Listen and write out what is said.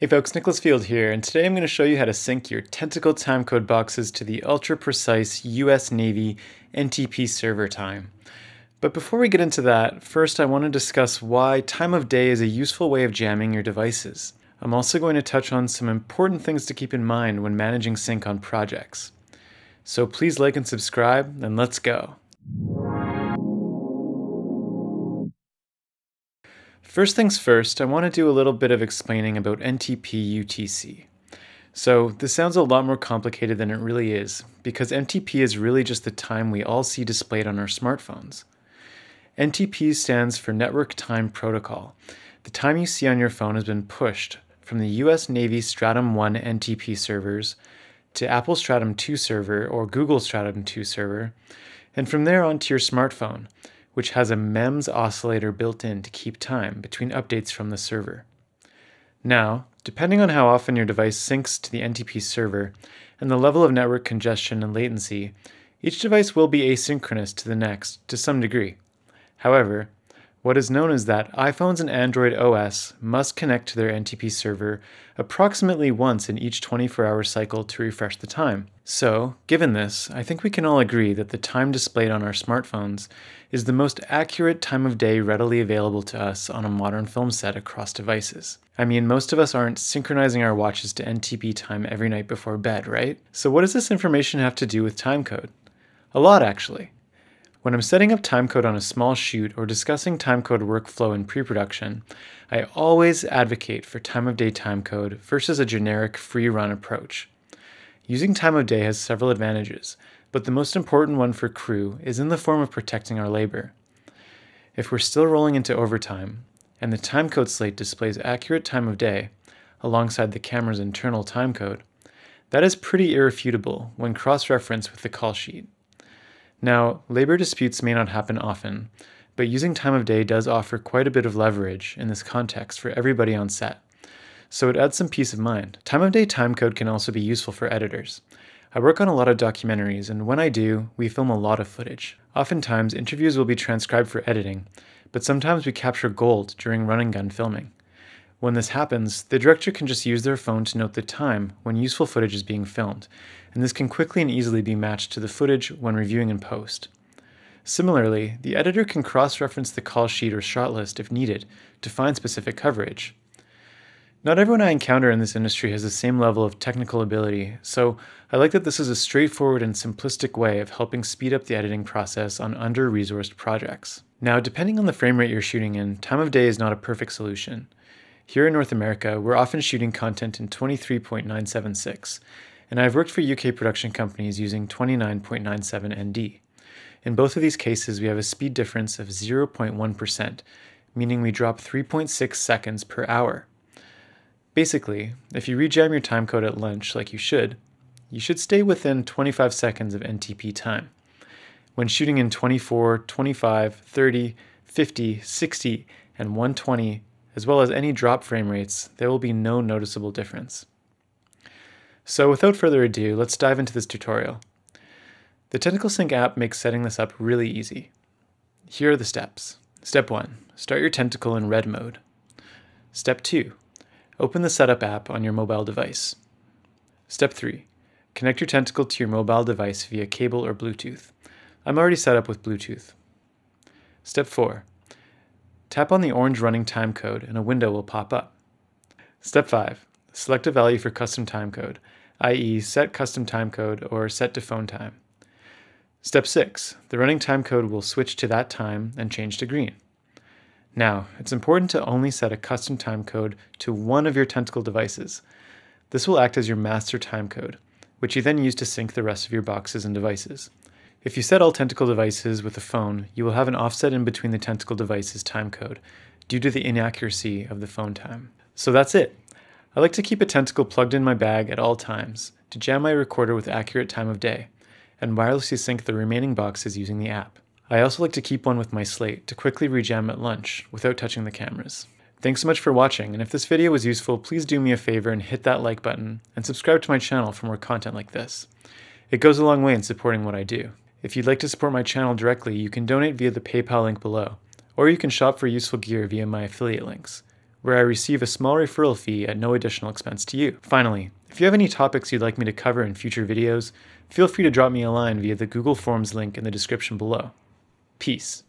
Hey folks, Nicolas Field here, and today I'm going to show you how to sync your Tentacle timecode boxes to the ultra-precise US Navy NTP server time. But before we get into that, first I want to discuss why time of day is a useful way of jamming your devices. I'm also going to touch on some important things to keep in mind when managing sync on projects. So please like and subscribe, and let's go. First things first, I want to do a little bit of explaining about NTP UTC. So this sounds a lot more complicated than it really is, because NTP is really just the time we all see displayed on our smartphones. NTP stands for Network Time Protocol. The time you see on your phone has been pushed from the US Navy Stratum 1 NTP servers to Apple Stratum 2 server or Google Stratum 2 server, and from there onto your smartphone, which has a MEMS oscillator built in to keep time between updates from the server. Now, depending on how often your device syncs to the NTP server and the level of network congestion and latency, each device will be asynchronous to the next to some degree. However, what is known is that iPhones and Android OS must connect to their NTP server approximately once in each 24 hour cycle to refresh the time. So, given this, I think we can all agree that the time displayed on our smartphones is the most accurate time of day readily available to us on a modern film set across devices. I mean, most of us aren't synchronizing our watches to NTP time every night before bed, right? So, what does this information have to do with timecode? A lot, actually. When I'm setting up timecode on a small shoot or discussing timecode workflow in pre-production, I always advocate for time of day timecode versus a generic free run approach. Using time of day has several advantages, but the most important one for crew is in the form of protecting our labor. If we're still rolling into overtime, and the timecode slate displays accurate time of day, alongside the camera's internal timecode, that is pretty irrefutable when cross-referenced with the call sheet. Now, labor disputes may not happen often, but using time of day does offer quite a bit of leverage in this context for everybody on set. So it adds some peace of mind. Time of day timecode can also be useful for editors. I work on a lot of documentaries, and when I do, we film a lot of footage. Oftentimes, interviews will be transcribed for editing, but sometimes we capture gold during run and gun filming. When this happens, the director can just use their phone to note the time when useful footage is being filmed, and this can quickly and easily be matched to the footage when reviewing in post. Similarly, the editor can cross-reference the call sheet or shot list if needed to find specific coverage. Not everyone I encounter in this industry has the same level of technical ability, so I like that this is a straightforward and simplistic way of helping speed up the editing process on under-resourced projects. Now, depending on the frame rate you're shooting in, time of day is not a perfect solution. Here in North America, we're often shooting content in 23.976, and I've worked for UK production companies using 29.97 ND. In both of these cases, we have a speed difference of 0.1%, meaning we drop 3.6 seconds per hour. Basically, if you rejam your timecode at lunch like you should, you should stay within 25 seconds of NTP time. When shooting in 24, 25, 30, 50, 60, and 120 as well as any drop frame rates, there will be no noticeable difference. So without further ado, let's dive into this tutorial. The Tentacle Sync app makes setting this up really easy. Here are the steps. Step 1. Start your tentacle in red mode. Step 2. Open the Setup app on your mobile device. Step 3. Connect your tentacle to your mobile device via cable or Bluetooth. I'm already set up with Bluetooth. Step 4. Tap on the orange running time code and a window will pop up. Step 5. Select a value for custom time code, i.e. set custom time code or set to phone time. Step 6. The running time code will switch to that time and change to green. Now, it's important to only set a custom time code to one of your tentacle devices. This will act as your master time code, which you then use to sync the rest of your boxes and devices. If you set all tentacle devices with a phone, you will have an offset in between the tentacle device's timecode due to the inaccuracy of the phone time. So that's it. I like to keep a tentacle plugged in my bag at all times to jam my recorder with accurate time of day and wirelessly sync the remaining boxes using the app. I also like to keep one with my slate to quickly rejam at lunch without touching the cameras. Thanks so much for watching, and if this video was useful, please do me a favor and hit that like button, and subscribe to my channel for more content like this. It goes a long way in supporting what I do. If you'd like to support my channel directly, you can donate via the PayPal link below, or you can shop for useful gear via my affiliate links, where I receive a small referral fee at no additional expense to you. Finally, if you have any topics you'd like me to cover in future videos, feel free to drop me a line via the Google Forms link in the description below. Peace.